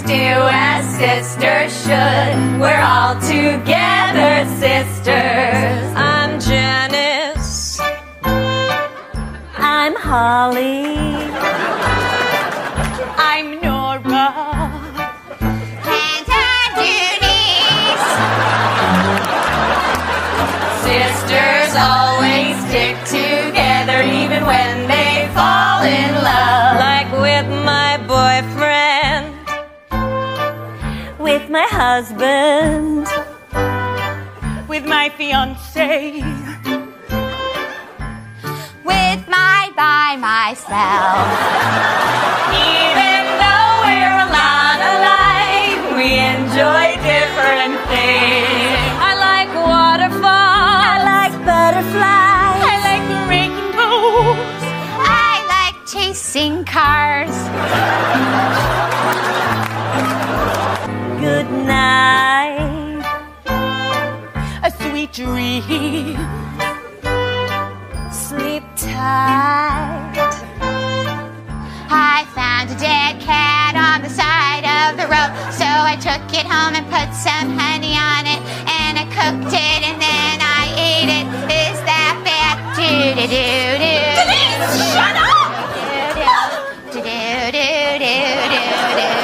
Do as sisters should. We're all together, sisters. I'm Janice. I'm Holly. I'm Nora. And I'm. Sisters always stick together With my husband. With my fiance. With my by myself. Even though we're a lot alike, we enjoy different things. I like waterfalls. I like butterflies. I like rainbows. I like chasing cars. dream. Sleep tight. I found a dead cat on the side of the road, so I took it home and put some honey on it, and I cooked it, and then I ate it. Is that bad? Do do do do. Denise, shut up! Do do do do do do. do.